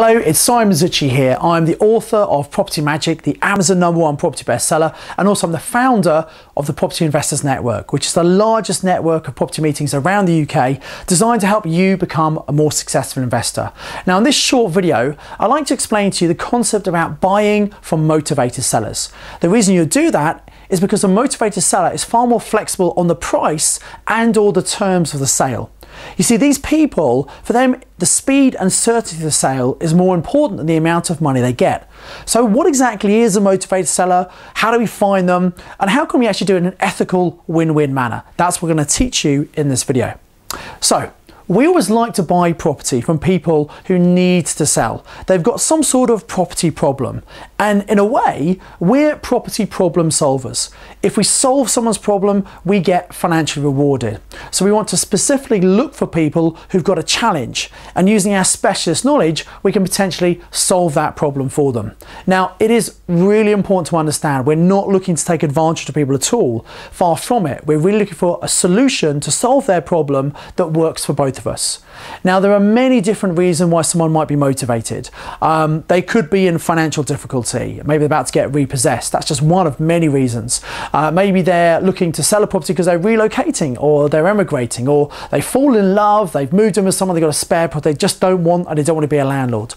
Hello, it's Simon Zutshi here. I'm the author of Property Magic, the Amazon number one property bestseller, and also I'm the founder of the Property Investors Network, which is the largest network of property meetings around the UK designed to help you become a more successful investor. Now, in this short video, I'd like to explain to you the concept about buying from motivated sellers. The reason you do that is because a motivated seller is far more flexible on the price and or the terms of the sale. You see, these people, for them, the speed and certainty of the sale is more important than the amount of money they get. So what exactly is a motivated seller? How do we find them? And how can we actually do it in an ethical win-win manner? That's what we're going to teach you in this video. So we always like to buy property from people who need to sell. They've got some sort of property problem. And in a way, we're property problem solvers. If we solve someone's problem, we get financially rewarded. So we want to specifically look for people who've got a challenge. And using our specialist knowledge, we can potentially solve that problem for them. Now, it is really important to understand we're not looking to take advantage of people at all. Far from it. We're really looking for a solution to solve their problem that works for both of us. Now, there are many different reasons why someone might be motivated. Um, they could be in financial difficulty, maybe they're about to get repossessed. That's just one of many reasons. Uh, maybe they're looking to sell a property because they're relocating or they're emigrating or they fall in love, they've moved in with someone, they've got a spare property they just don't want and they don't want to be a landlord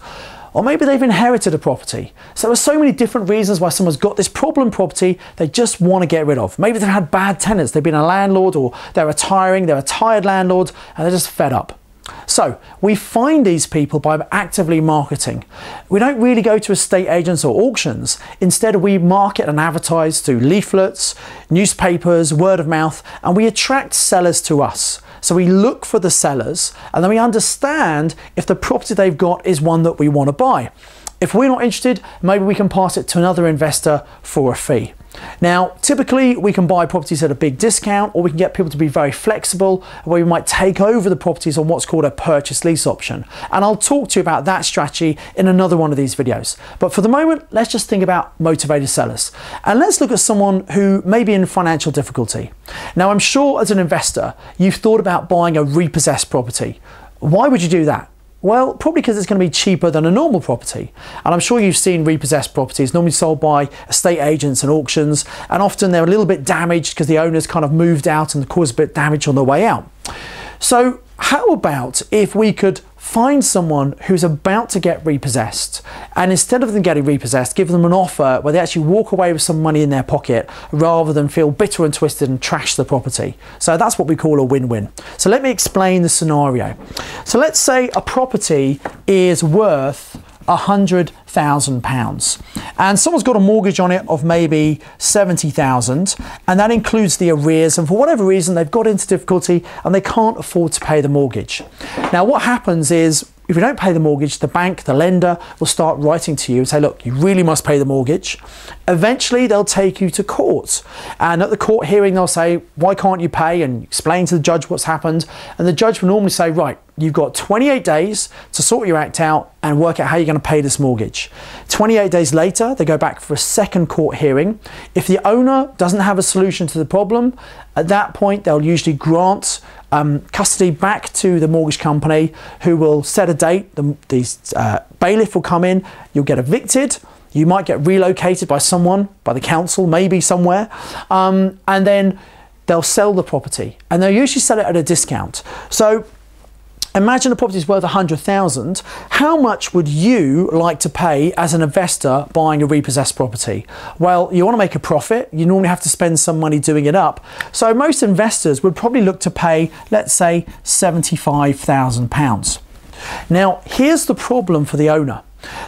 or maybe they've inherited a property. So there are so many different reasons why someone's got this problem property they just want to get rid of. Maybe they've had bad tenants, they've been a landlord or they're retiring, they're a tired landlord and they're just fed up. So we find these people by actively marketing. We don't really go to estate agents or auctions. Instead, we market and advertise through leaflets, newspapers, word of mouth, and we attract sellers to us. So we look for the sellers and then we understand if the property they've got is one that we want to buy. If we're not interested, maybe we can pass it to another investor for a fee. Now, typically we can buy properties at a big discount or we can get people to be very flexible where we might take over the properties on what's called a purchase lease option. And I'll talk to you about that strategy in another one of these videos. But for the moment, let's just think about motivated sellers. And let's look at someone who may be in financial difficulty. Now, I'm sure as an investor, you've thought about buying a repossessed property. Why would you do that? Well, probably because it's going to be cheaper than a normal property. And I'm sure you've seen repossessed properties normally sold by estate agents and auctions, and often they're a little bit damaged because the owners kind of moved out and caused a bit of damage on the way out. So how about if we could find someone who's about to get repossessed and instead of them getting repossessed give them an offer where they actually walk away with some money in their pocket rather than feel bitter and twisted and trash the property. So that's what we call a win-win. So let me explain the scenario. So let's say a property is worth a hundred thousand pounds and someone's got a mortgage on it of maybe 70,000 and that includes the arrears and for whatever reason they've got into difficulty and they can't afford to pay the mortgage now what happens is if you don't pay the mortgage, the bank, the lender will start writing to you and say, look, you really must pay the mortgage. Eventually, they'll take you to court. And at the court hearing, they'll say, why can't you pay? And explain to the judge what's happened. And the judge will normally say, right, you've got 28 days to sort your act out and work out how you're going to pay this mortgage. 28 days later, they go back for a second court hearing. If the owner doesn't have a solution to the problem, at that point, they'll usually grant um, custody back to the mortgage company who will set a date. The, the uh, bailiff will come in, you'll get evicted. You might get relocated by someone, by the council, maybe somewhere. Um, and then they'll sell the property and they'll usually sell it at a discount. So Imagine a property is worth 100,000. How much would you like to pay as an investor buying a repossessed property? Well, you want to make a profit. You normally have to spend some money doing it up. So most investors would probably look to pay, let's say, 75,000 pounds. Now, here's the problem for the owner.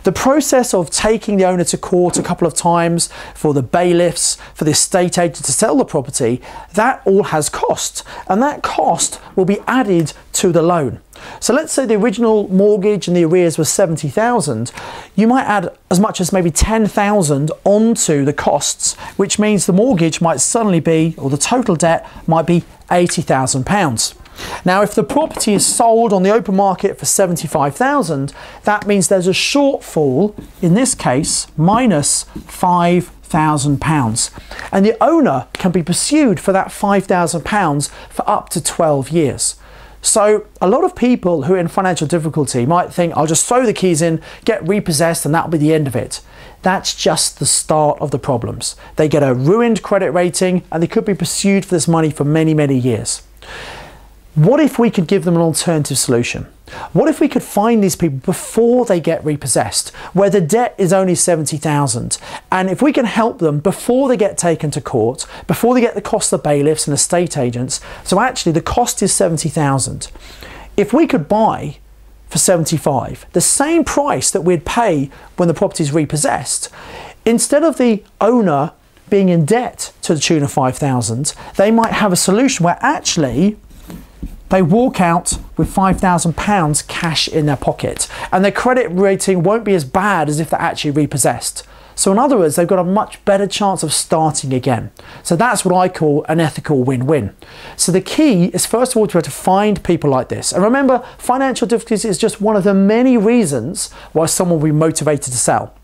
The process of taking the owner to court a couple of times for the bailiffs, for the estate agent to sell the property, that all has cost. And that cost will be added to the loan. So let's say the original mortgage and the arrears was 70,000. You might add as much as maybe 10,000 onto the costs, which means the mortgage might suddenly be, or the total debt might be 80,000 pounds. Now, if the property is sold on the open market for 75,000, that means there's a shortfall, in this case, minus 5,000 pounds. And the owner can be pursued for that 5,000 pounds for up to 12 years. So, a lot of people who are in financial difficulty might think, I'll just throw the keys in, get repossessed, and that'll be the end of it. That's just the start of the problems. They get a ruined credit rating and they could be pursued for this money for many, many years. What if we could give them an alternative solution? What if we could find these people before they get repossessed, where the debt is only 70,000? And if we can help them before they get taken to court, before they get the cost of bailiffs and estate agents, so actually the cost is 70,000. If we could buy for 75, the same price that we'd pay when the property is repossessed, instead of the owner being in debt to the tune of 5,000, they might have a solution where actually they walk out with £5,000 cash in their pocket and their credit rating won't be as bad as if they're actually repossessed. So, in other words, they've got a much better chance of starting again. So, that's what I call an ethical win win. So, the key is first of all to to find people like this. And remember, financial difficulties is just one of the many reasons why someone will be motivated to sell.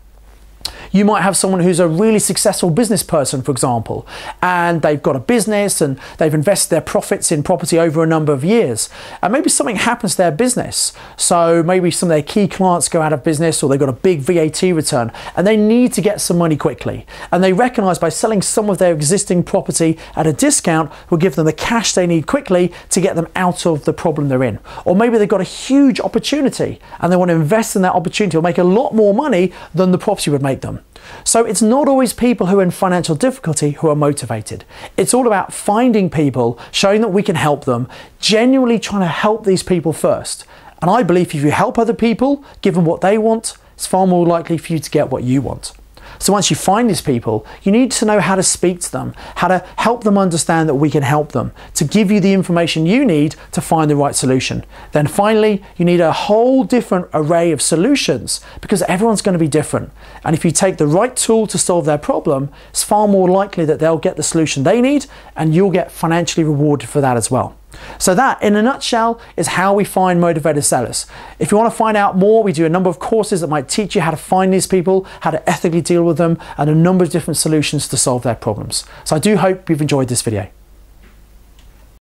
You might have someone who's a really successful business person, for example, and they've got a business and they've invested their profits in property over a number of years. And maybe something happens to their business. So maybe some of their key clients go out of business or they've got a big VAT return and they need to get some money quickly. And they recognize by selling some of their existing property at a discount will give them the cash they need quickly to get them out of the problem they're in. Or maybe they've got a huge opportunity and they want to invest in that opportunity or make a lot more money than the property would make them. So it's not always people who are in financial difficulty who are motivated. It's all about finding people, showing that we can help them, genuinely trying to help these people first. And I believe if you help other people, give them what they want, it's far more likely for you to get what you want. So once you find these people, you need to know how to speak to them, how to help them understand that we can help them, to give you the information you need to find the right solution. Then finally, you need a whole different array of solutions because everyone's going to be different. And if you take the right tool to solve their problem, it's far more likely that they'll get the solution they need and you'll get financially rewarded for that as well. So that, in a nutshell, is how we find motivated sellers. If you want to find out more, we do a number of courses that might teach you how to find these people, how to ethically deal with them, and a number of different solutions to solve their problems. So I do hope you've enjoyed this video.